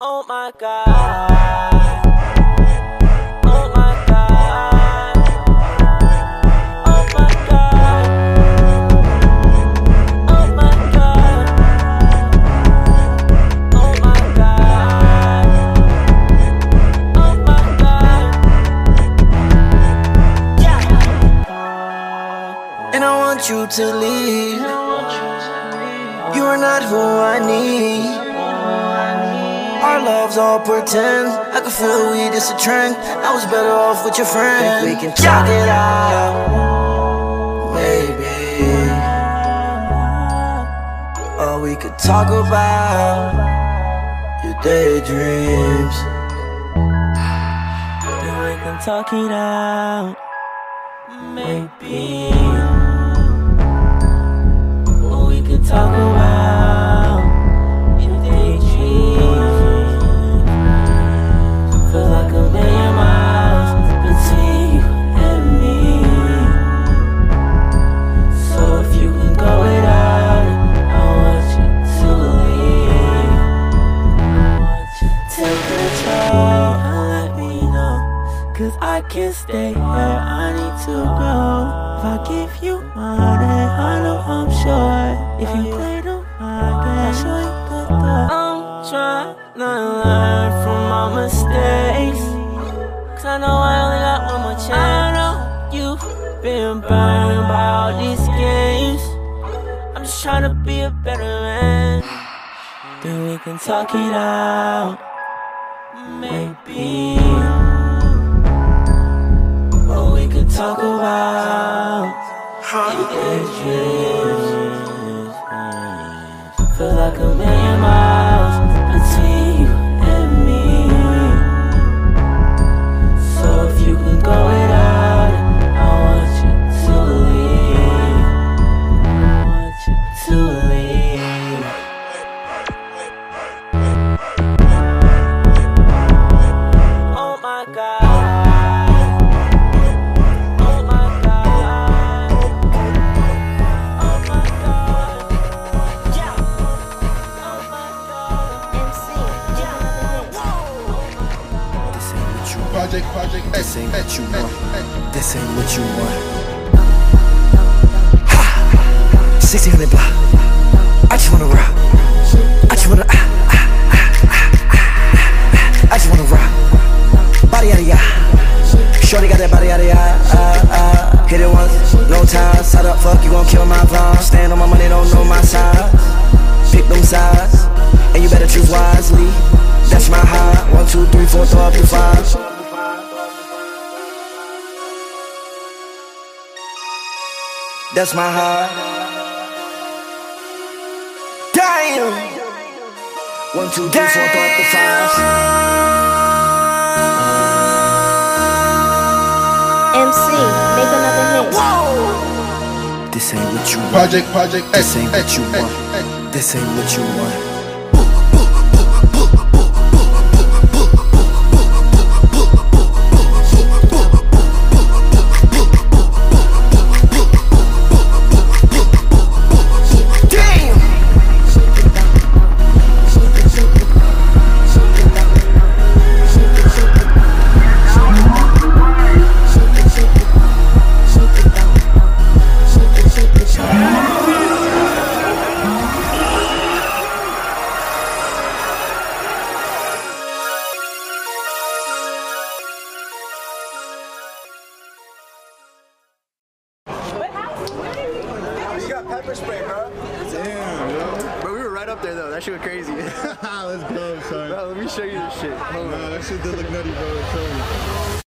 Oh my god. Oh my god. Oh my god. Oh my god. Oh my god. Oh my god. Yeah. And I want you to leave. You are not who I need. Our love's all pretend. I can feel we just a trend. I was better off with your friend. Think we can talk it out, maybe. Or we could talk about your daydreams. Then we can talk it out. Maybe. Can't stay here, I need to go. If I give you money, I know I'm sure. If you play the market, I'll show you the door. I'm trying to learn from my mistakes. Cause I know I only got one more chance. I know you've been burned by all these games. I'm just trying to be a better man. Then we can talk it out. Maybe. Talk about dreams. Feel like a million miles between you and me. So if you can go without it, I want you to leave. I want you to leave. Oh my god. This ain't what you want. This ain't what you want. 1600 block. I just wanna rock. I just wanna. Ah, ah, ah, ah, ah, ah. I just wanna rock. Body out of ya. Shorty got that body out of ya. Ah, ah. Hit it once, no time. Side up, fuck, you gon' kill my vibe. Stand on my money, don't know my size. Pick them sides, and you better choose wisely. That's my high. One, two, three, four, five. That's my heart. Damn. One, two, three, four, the fives. MC, make another hit. Whoa. This ain't what you want. project, project, This ain't what you want. This ain't what you want. Pepper spray, bro. Damn, yo. Bro, we were right up there though. That shit was crazy. Let's go, son. bro, let me show you this shit. Hold on. That shit did look nutty, bro. Show me.